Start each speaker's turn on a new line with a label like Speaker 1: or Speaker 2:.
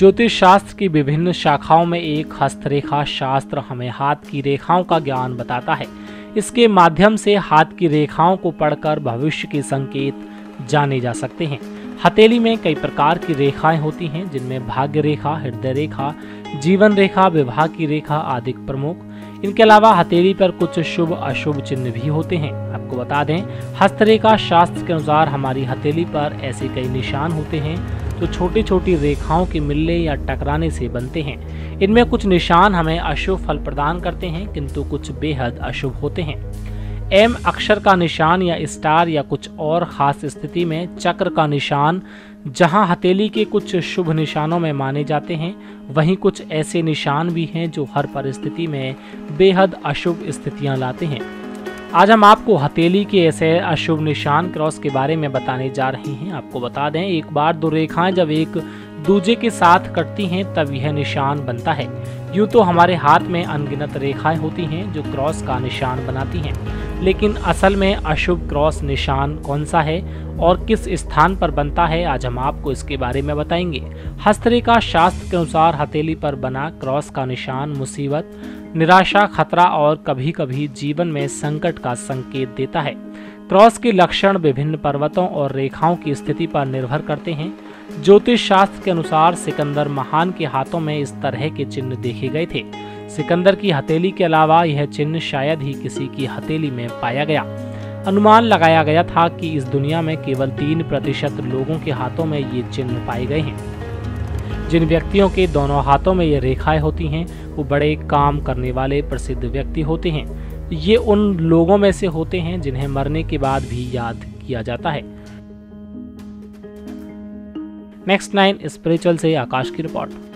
Speaker 1: ज्योतिष शास्त्र की विभिन्न शाखाओं में एक हस्तरेखा शास्त्र हमें हाथ की रेखाओं का ज्ञान बताता है। इसके माध्यम से हाथ की रेखाओं को पढ़कर भविष्य के संकेत जाने जा सकते हैं। हथेली में कई प्रकार की रेखाएँ होती हैं, जिनमें भाग्य रेखा, हृदय रेखा, जीवन रेखा विवाह की रेखा आदि प्रमुख इनके अलावा हथेली पर कुछ शुभ अशुभ चिन्ह भी होते हैं। आपको बता दें, हस्तरेखा शास्त्र के अनुसार हमारी हथेली पर ऐसे कई निशान होते हैं, जो छोटी छोटी रेखाओं के मिलने या टकराने से बनते हैं। इनमें कुछ निशान हमें अशुभ फल प्रदान करते हैं, किंतु कुछ बेहद अशुभ होते हैं। एम अक्षर का निशान या स्टार या कुछ और खास स्थिति में चक्र का निशान, जहाँ हथेली के कुछ शुभ निशानों में माने जाते हैं, वहीं कुछ ऐसे निशान भी हैं जो हर परिस्थिति में बेहद अशुभ स्थितियाँ लाते हैं। आज हम आपको हथेली के ऐसे अशुभ निशान क्रॉस के बारे में बताने जा रहे हैं। आपको बता दें, एक बार दो रेखाएँ जब एक दूजे के साथ कटती हैं, तब यह निशान बनता है। यूँ तो हमारे हाथ में अनगिनत रेखाएँ होती हैं, जो क्रॉस का निशान बनाती हैं। लेकिन असल में अशुभ क्रॉस निशान कौन सा है और किस स्थान पर बनता है, आज हम आपको इसके बारे में बताएँगे। हस्तरेखा शास्त्र के अनुसार हथेली पर बना क्रॉस का निशान मुसीबत, निराशा, खतरा और कभी कभी जीवन में संकट का संकेत देता है। क्रॉस के लक्षण विभिन्न पर्वतों और रेखाओं की स्थिति पर निर्भर करते हैं। ज्योतिष शास्त्र के अनुसार सिकंदर महान के हाथों में इस तरह के चिन्ह देखे गए थे। सिकंदर की हथेली के अलावा यह चिन्ह शायद ही किसी की हथेली में पाया गया। अनुमान लगाया गया था कि इस दुनिया में केवल तीन प्रतिशत लोगों के हाथों में ये चिन्ह पाए गए हैं। जिन व्यक्तियों के दोनों हाथों में ये रेखाएँ होती हैं, वो बड़े काम करने वाले प्रसिद्ध व्यक्ति होते हैं। ये उन लोगों में से होते हैं जिन्हें मरने के बाद भी याद किया जाता है। नेक्स्ट नाइन स्पिरिचुअल से आकाश की रिपोर्ट